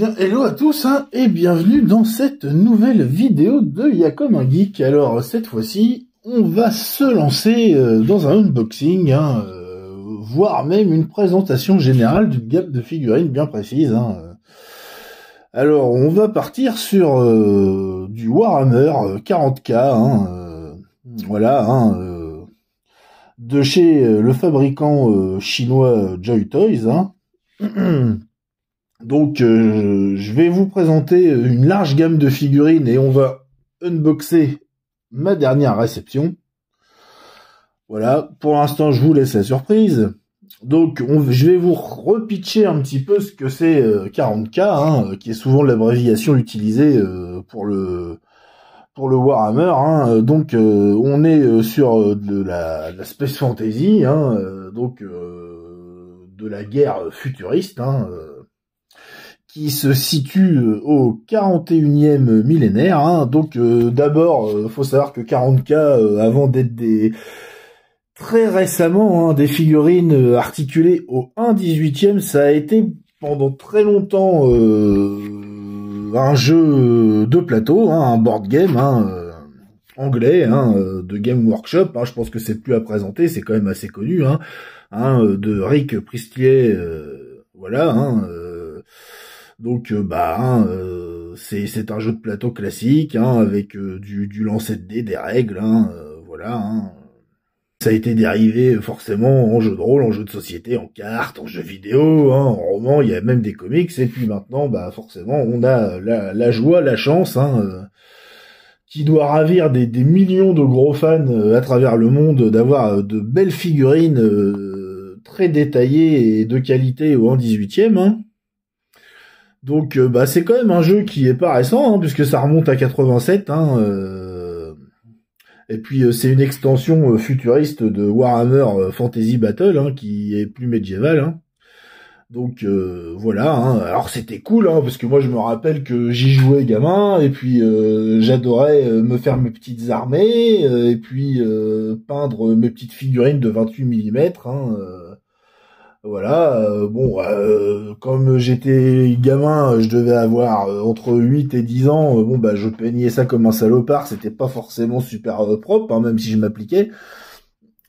hello à tous hein, et bienvenue dans cette nouvelle vidéo de Yacom un geek. Alors cette fois-ci, on va se lancer euh, dans un unboxing, hein, euh, voire même une présentation générale d'une gamme de figurines bien précise. Hein. Alors on va partir sur euh, du Warhammer 40k, hein, voilà, de chez le fabricant chinois Joy Toys. Donc, euh, je vais vous présenter une large gamme de figurines et on va unboxer ma dernière réception. Voilà, pour l'instant, je vous laisse la surprise. Donc, je vais vous repitcher un petit peu ce que c'est 40K, euh, hein, qui est souvent l'abréviation utilisée euh, pour le pour le Warhammer. Hein. Donc, on est sur de la, space fantasy, hein, donc de la guerre futuriste. Hein, qui se situe euh, au 41e millénaire. Hein. Donc euh, d'abord, euh, faut savoir que 40K, avant d'être des très récemment hein, des figurines articulées au 1 18e, ça a été pendant très longtemps un jeu de plateau, hein, un board game anglais de Game Workshop. je pense que c'est plus à présenter, c'est quand même assez connu, de Rick Priestlier, voilà. Donc euh, bah hein, euh, c'est un jeu de plateau classique hein, avec euh, du, du lancer de dés, des règles, hein, voilà. Hein. Ça a été dérivé forcément en jeu de rôle, en jeu de société, en cartes, en jeu vidéo, hein, en roman, il y a même des comics, et puis maintenant, bah forcément, on a la, la joie, la chance, hein, qui doit ravir des, des, millions de gros fans à travers le monde, d'avoir de belles figurines très détaillées et de qualité au 18e. Hein. Donc euh, bah c'est quand même un jeu qui est pas récent hein, puisque ça remonte à 87 hein, euh, et puis euh, c'est une extension futuriste de Warhammer Fantasy Battle hein, qui est plus médiévale hein. Donc voilà, hein. alors c'était cool parce que moi je me rappelle que j'y jouais gamin et puis j'adorais me faire mes petites armées et puis peindre mes petites figurines de 28 mm voilà, euh, bon, euh, comme j'étais gamin, je devais avoir euh, entre 8 et 10 ans, bon bah je peignais ça comme un salopard, c'était pas forcément super propre, hein, même si je m'appliquais.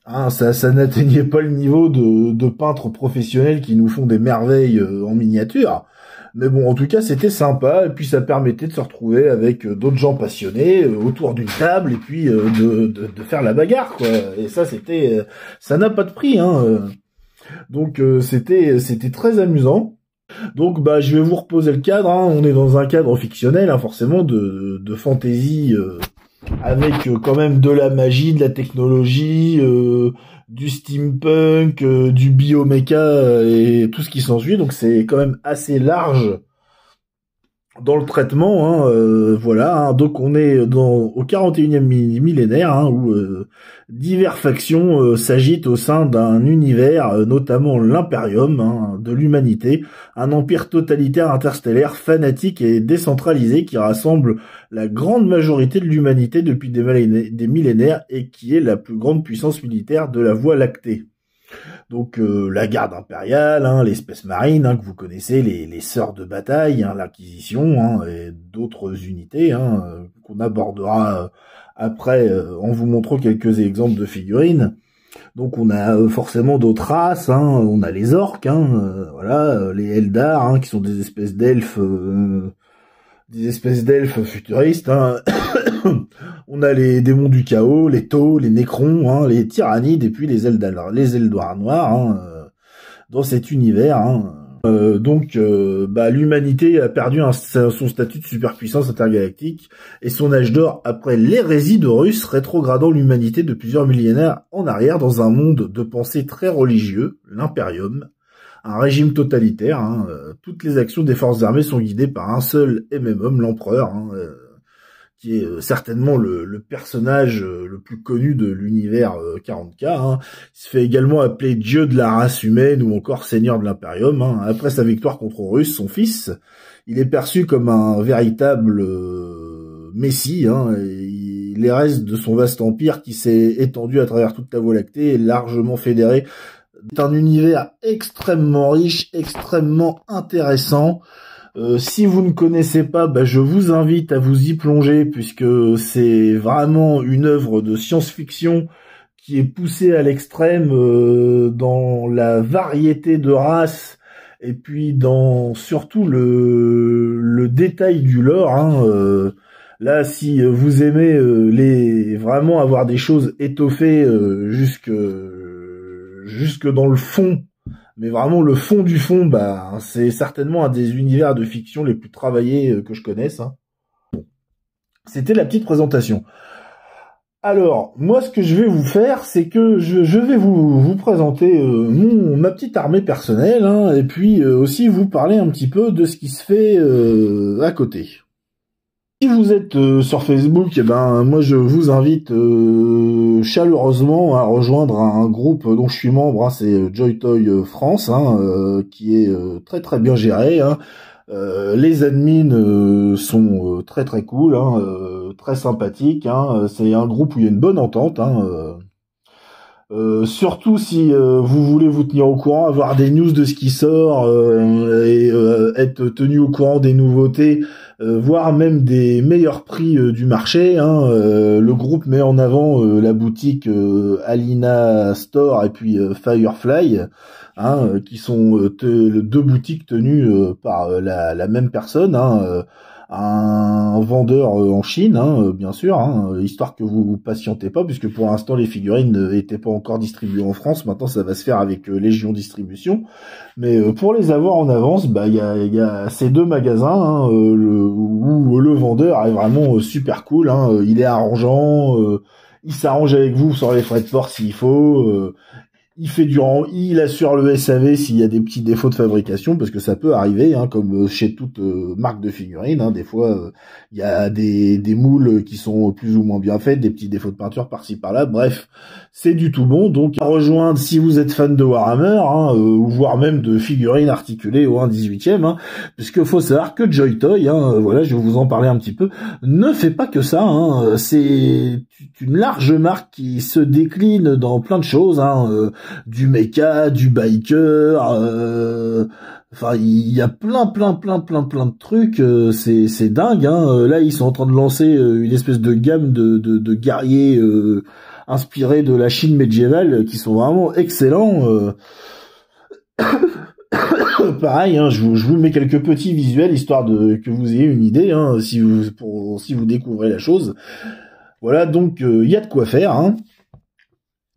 Hein, ça, ça n'atteignait pas le niveau de, de peintres professionnels qui nous font des merveilles en miniature. Mais bon, en tout cas, c'était sympa, et puis ça permettait de se retrouver avec d'autres gens passionnés autour d'une table, et puis de, de, de, faire la bagarre, quoi. Et ça, c'était, ça n'a pas de prix, hein. Donc euh, c'était c'était très amusant. Donc bah je vais vous reposer le cadre. Hein. On est dans un cadre fictionnel, hein, forcément de de fantasy euh, avec euh, quand même de la magie, de la technologie, du steampunk, du bioméca et tout ce qui s'ensuit. Donc c'est quand même assez large dans le traitement, hein, euh, voilà. Hein. donc on est dans au 41e millénaire hein, où euh, factions euh, s'agitent au sein d'un univers, notamment l'Imperium de l'humanité, un empire totalitaire interstellaire, fanatique et décentralisé qui rassemble la grande majorité de l'humanité depuis des millénaires et qui est la plus grande puissance militaire de la Voie lactée. Donc euh, la garde impériale, hein, l'espèce marine hein, que vous connaissez, les, les sœurs de bataille, hein, l'acquisition hein, et d'autres unités hein, euh, qu'on abordera euh, après en vous montrant quelques exemples de figurines. Donc on a forcément d'autres races, on a les orques, voilà, les Eldar, qui sont des espèces d'elfes des espèces d'elfes futuristes. Hein. on a les démons du chaos, les taux, les nécrons, hein, les tyrannides et puis les Eldar, les Eldoirs noirs hein, euh, dans cet univers. Hein. Euh, donc, euh, bah, l'humanité a perdu son statut de superpuissance intergalactique et son âge d'or après l'hérésie de Russes rétrogradant l'humanité de plusieurs millénaires en arrière dans un monde de pensée très religieux, l'impérium, un régime totalitaire. Hein, euh, toutes les actions des forces armées sont guidées par un seul et même homme, l'empereur, hein, euh, qui est euh, certainement le, personnage le plus connu de l'univers 40K. Hein. Il se fait également appeler dieu de la race humaine ou encore seigneur de l'impérium. Hein. Après sa victoire contre Russe, son fils, il est perçu comme un véritable messie. Et les restes de son vaste empire qui s'est étendu à travers toute la Voie lactée et largement fédéré c'est un univers extrêmement riche, extrêmement intéressant. Euh, si vous ne connaissez pas, bah, je vous invite à vous y plonger puisque c'est vraiment une œuvre de science-fiction qui est poussée à l'extrême euh, dans la variété de races et puis dans surtout le, le détail du lore. Hein, euh, là, si vous aimez les vraiment avoir des choses étoffées jusque jusque dans le fond mais vraiment le fond du fond, bah, c'est certainement un des univers de fiction les plus travaillés euh, que je connaisse. Hein. C'était la petite présentation. Alors, moi, ce que je vais vous faire, c'est que je, vais vous, vous présenter euh, ma petite armée personnelle, hein, et puis euh, aussi vous parler un petit peu de ce qui se fait à côté. Si vous êtes euh, sur Facebook, eh ben moi je vous invite euh, chaleureusement à rejoindre un, groupe dont je suis membre, hein, c'est euh, JoyToy France, hein, qui est très très bien géré. Hein. les admins sont très très cool, très sympathiques. c'est un groupe où il y a une bonne entente. surtout si vous voulez vous tenir au courant, avoir des news de ce qui sort et être tenu au courant des nouveautés euh, voire même des meilleurs prix euh, du marché. Hein, euh, le groupe met en avant la boutique Alina Store et puis Firefly, hein, qui sont deux boutiques tenues par la, la, même personne. Hein, un vendeur euh, en Chine, hein, euh, bien sûr, hein, histoire que vous patientez pas, puisque pour l'instant les figurines n'étaient pas encore distribuées en France. Maintenant, ça va se faire avec euh, Légion Distribution. Mais pour les avoir en avance, bah il y a, ces deux magasins hein, où le vendeur est vraiment super cool. Il est arrangeant. il s'arrange avec vous sur les frais de port s'il faut il fait du rang, il assure le SAV s'il y a des petits défauts de fabrication, parce que ça peut arriver, hein, comme euh, chez toute euh, marque de figurines. Hein, des fois, euh, il y a des, moules qui sont plus ou moins bien faits, des petits défauts de peinture par-ci par-là. Bref, c'est du tout bon. Donc, à rejoindre si vous êtes fan de Warhammer, hein, ou voire même de figurines articulées au 1 18e, hein, puisque faut savoir que Joy Toy, hein, voilà, je vais vous en parler un petit peu, ne fait pas que ça. Hein, c'est une large marque qui se décline dans plein de choses. Hein, du mecha, du biker, euh, enfin il y a plein plein plein plein plein de trucs, euh, c'est dingue. Hein. Euh, là ils sont en train de lancer une espèce de gamme de guerriers inspirés de la Chine médiévale qui sont vraiment excellents. Pareil, hein, je, vous, je vous mets quelques petits visuels histoire de que vous ayez une idée hein, si vous pour, si vous découvrez la chose. Voilà, donc il y a de quoi faire. Hein.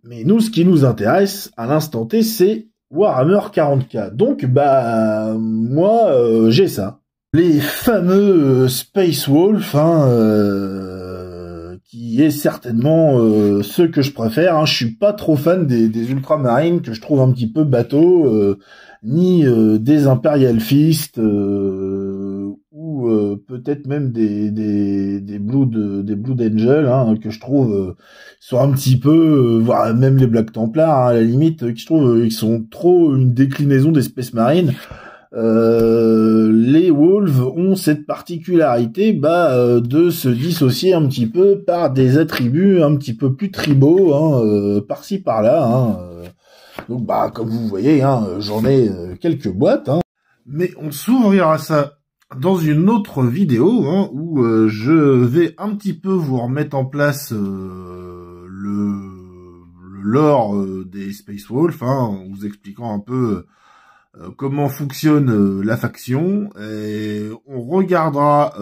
Mais nous, ce qui nous intéresse à l'instant T, c'est Warhammer 40k. Donc, bah, moi, euh, j'ai ça. Les fameux euh, Space Wolf, hein, euh, qui est certainement ce que je préfère. Hein. Je suis pas trop fan des, des ultramarines que je trouve un petit peu bateau, ni des Imperial Fist euh, peut-être même des des des Blood des Blood Angel hein, que je trouve euh, sont un petit peu euh, voire même les Black Templars hein, à la limite qui je trouve ils sont trop une déclinaison d'espèces marines les Wolves ont cette particularité bah, de se dissocier un petit peu par des attributs un petit peu plus tribaux hein, par-ci par-là hein, donc bah comme vous voyez hein, j'en ai quelques boîtes hein. mais on s'ouvrira ça dans une autre vidéo hein, où euh, je vais un petit peu vous remettre en place euh, le, lore euh, des Space Wolf, hein, en vous expliquant un peu comment fonctionne la faction. Et on regardera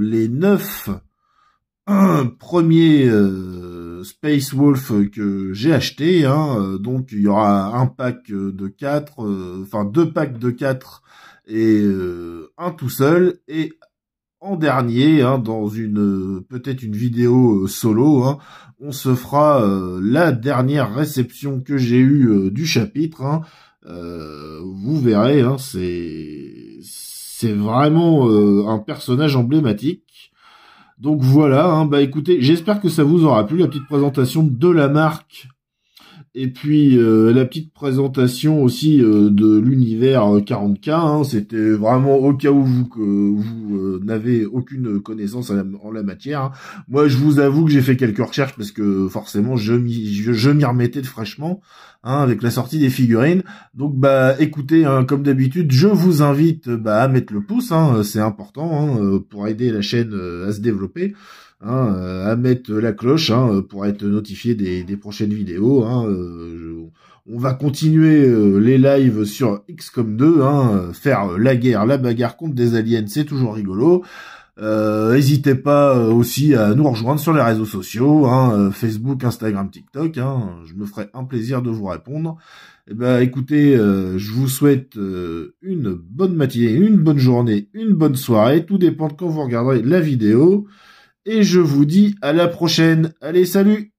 les neuf premiers Space Wolf que j'ai acheté. Hein, donc il y aura un pack de quatre, enfin deux packs de quatre et euh, un tout seul et en dernier, hein, dans une peut-être une vidéo euh, solo, hein, on se fera euh, la dernière réception que j'ai eue du chapitre. Hein. vous verrez, c'est c'est vraiment un personnage emblématique. Donc voilà, bah écoutez, j'espère que ça vous aura plu la petite présentation de la marque Et puis euh, la petite présentation aussi euh, de l'univers 40K, hein, c'était vraiment au cas où vous, que vous euh, n'avez aucune connaissance en la, matière. Hein. Moi, je vous avoue que j'ai fait quelques recherches parce que forcément, je m'y je, m'y remettais de fraîchement hein, avec la sortie des figurines. Donc, bah, écoutez, hein, comme d'habitude, je vous invite bah, à mettre le pouce, c'est important pour aider la chaîne à se développer. Hein, euh, à mettre la cloche hein, pour être notifié des, prochaines vidéos. Hein, euh, on va continuer euh, les lives sur XCOM 2, hein, faire la guerre, la bagarre contre des aliens, c'est toujours rigolo. N'hésitez pas aussi à nous rejoindre sur les réseaux sociaux, hein, Facebook, Instagram, TikTok. Hein, je me ferai un plaisir de vous répondre. Eh ben, écoutez, je vous souhaite une bonne matinée, une bonne journée, une bonne soirée. Tout dépend de quand vous regarderez la vidéo. Et je vous dis à la prochaine. Allez, salut